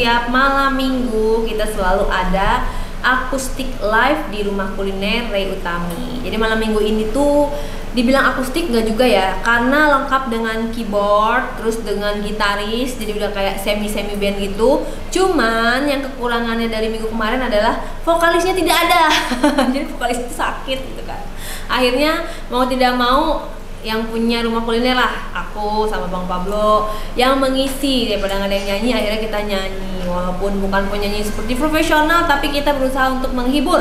setiap malam minggu kita selalu ada akustik live di rumah kuliner Ray Utami. Jadi malam minggu ini tuh dibilang akustik nggak juga ya, karena lengkap dengan keyboard, terus dengan gitaris, jadi udah kayak semi semi band gitu. Cuman yang kekurangannya dari minggu kemarin adalah vokalisnya tidak ada, jadi vokalis itu sakit gitu kan. Akhirnya mau tidak mau yang punya rumah kuliner lah aku sama bang Pablo yang mengisi daripada nggak ada yang nyanyi akhirnya kita nyanyi walaupun bukan penyanyi seperti profesional tapi kita berusaha untuk menghibur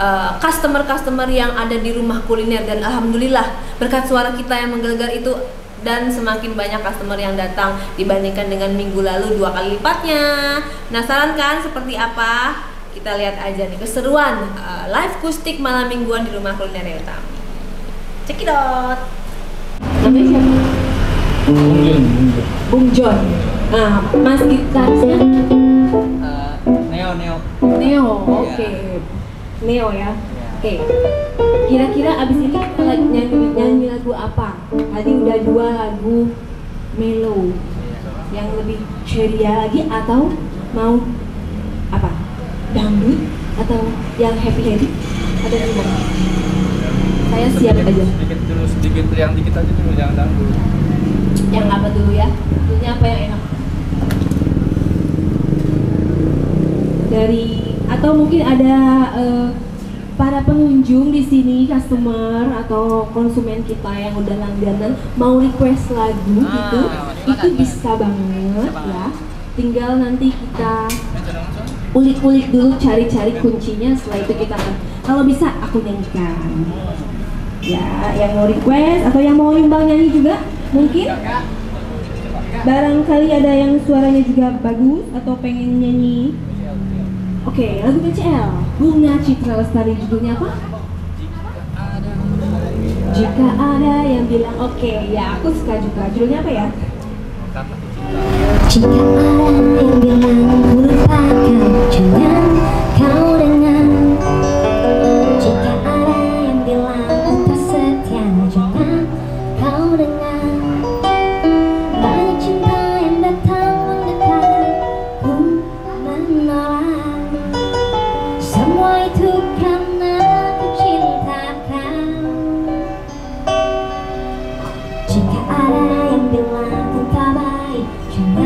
uh, customer-customer yang ada di rumah kuliner dan alhamdulillah berkat suara kita yang menggelegar itu dan semakin banyak customer yang datang dibandingkan dengan minggu lalu dua kali lipatnya. Penasaran kan seperti apa? Kita lihat aja nih keseruan uh, live kustik malam mingguan di rumah kuliner Utami. Cekidot. Namanya siapa? Bung Jun, Bung John. Nah, Mas gitarisnya Eh, Neo, Neo. Neo. Iya. Oke. Neo ya. Iya. Oke. Kira-kira abis ini kita lagi nyanyi, nyanyi lagu apa? Tadi udah dua lagu mellow yang lebih ceria lagi atau mau apa? Dangdut atau yang happy happy? Ada di mana? Saya siap Sedikit- aja. Sedikit dulu, sedikit yang dikit aja dulu, jangan dangdut. Yang apa dulu ya? Dulunya apa yang enak? Dari atau mungkin ada eh, para pengunjung di sini, customer atau konsumen kita yang udah langganan mau request lagu Ah, gitu, itu bisa banget Bisa ya. Tinggal nanti kita ulik-ulik dulu cari-cari kuncinya setelah itu kita akan kalau bisa aku nyanyikan ya yang mau request atau yang mau nyumbang nyanyi juga mungkin. Barangkali ada yang suaranya juga bagus atau pengen nyanyi. Oke lagu BCL Bunga Citra Lestari judulnya apa? Jika ada yang bilang oke ya aku suka juga. Judulnya apa ya? Jika ada yang bilang ku lupakan Jangan kau dengar 嗯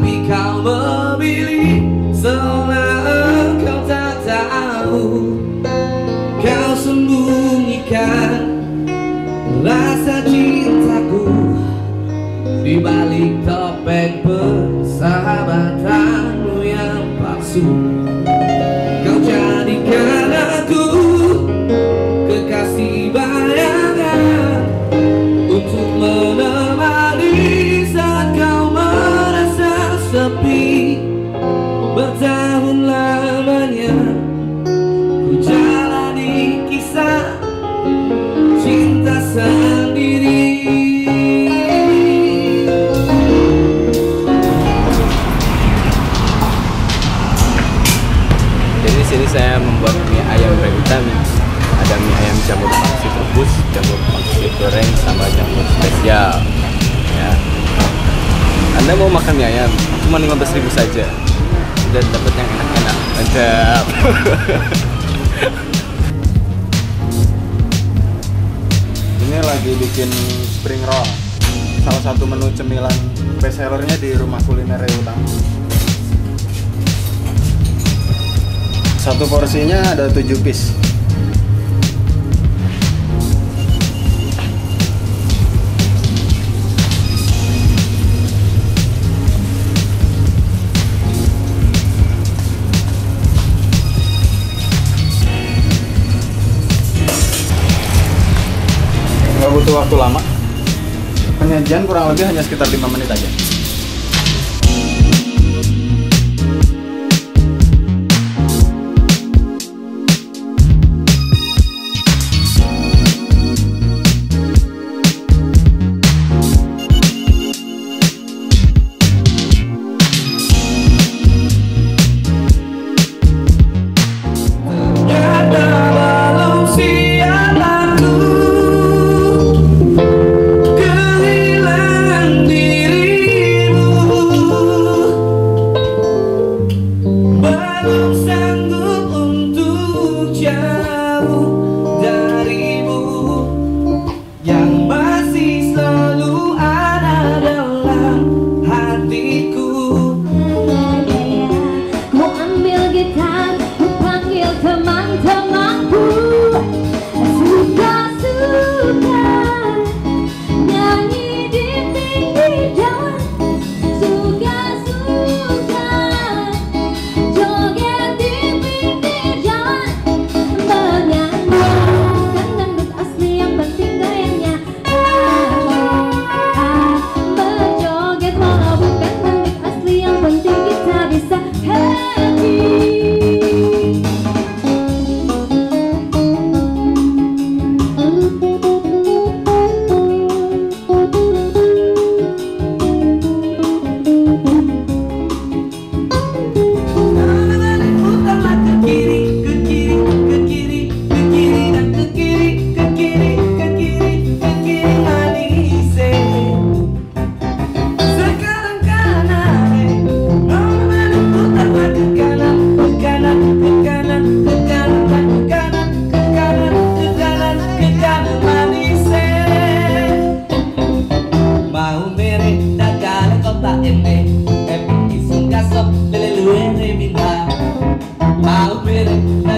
Tapi kau rebus jamur pangsit goreng sama jamur spesial. Ya. Anda mau makan mie ayam? Cuma 15 ribu saja. Dan dapat yang enak-enak. Mantap. Ini lagi bikin spring roll. Salah satu menu cemilan bestsellernya di rumah kuliner utama. Satu porsinya ada 7 piece. waktu lama. Penyajian kurang lebih hanya sekitar 5 menit aja. I'll admit it.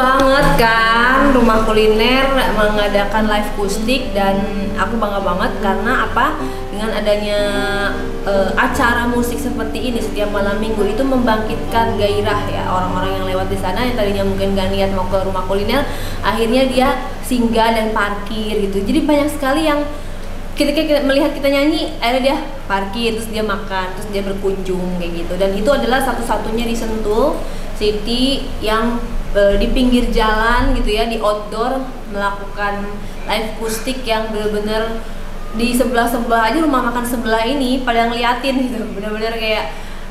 banget kan rumah kuliner mengadakan live kustik dan aku bangga banget karena apa? Dengan adanya uh, acara musik seperti ini setiap malam minggu itu membangkitkan gairah ya orang-orang yang lewat di sana yang tadinya mungkin gak niat mau ke rumah kuliner akhirnya dia singgah dan parkir gitu. Jadi banyak sekali yang ketika kita melihat kita nyanyi akhirnya dia parkir terus dia makan terus dia berkunjung kayak gitu. Dan itu adalah satu-satunya di Sentul City yang eh, di pinggir jalan gitu ya di outdoor melakukan live akustik yang benar-benar di sebelah sebelah aja rumah makan sebelah ini pada ngeliatin gitu. Benar-benar kayak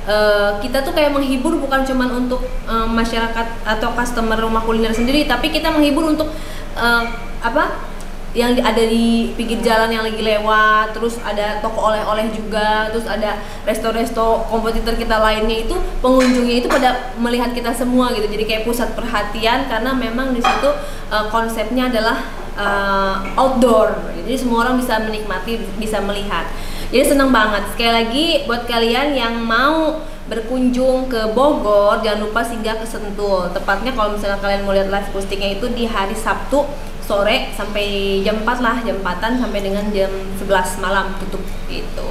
eh, kita tuh kayak menghibur bukan cuman untuk eh, masyarakat atau customer rumah kuliner sendiri tapi kita menghibur untuk eh, apa yang ada di pinggir jalan yang lagi lewat, terus ada toko oleh-oleh juga, terus ada resto-resto kompetitor kita lainnya itu pengunjungnya itu pada melihat kita semua gitu, jadi kayak pusat perhatian karena memang di situ eh, konsepnya adalah eh, outdoor, jadi semua orang bisa menikmati, bisa melihat. Jadi senang banget. Sekali lagi buat kalian yang mau berkunjung ke Bogor, jangan lupa singgah ke Sentul. Tepatnya kalau misalnya kalian mau lihat live postingnya itu di hari Sabtu sore sampai jam 4 lah, jam 4 sampai dengan jam 11 malam tutup gitu.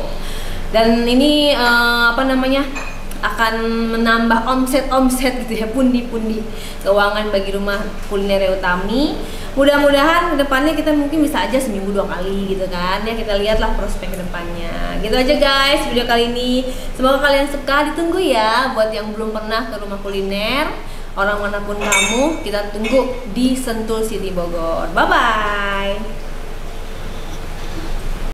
Dan ini eh, apa namanya? akan menambah omset-omset gitu ya, pundi-pundi keuangan bagi rumah kuliner Utami. Mudah-mudahan ke depannya kita mungkin bisa aja seminggu dua kali gitu kan ya kita lihatlah prospek ke depannya. Gitu aja guys video kali ini. Semoga kalian suka. Ditunggu ya buat yang belum pernah ke rumah kuliner orang mana pun kamu kita tunggu di Sentul City Bogor. Bye bye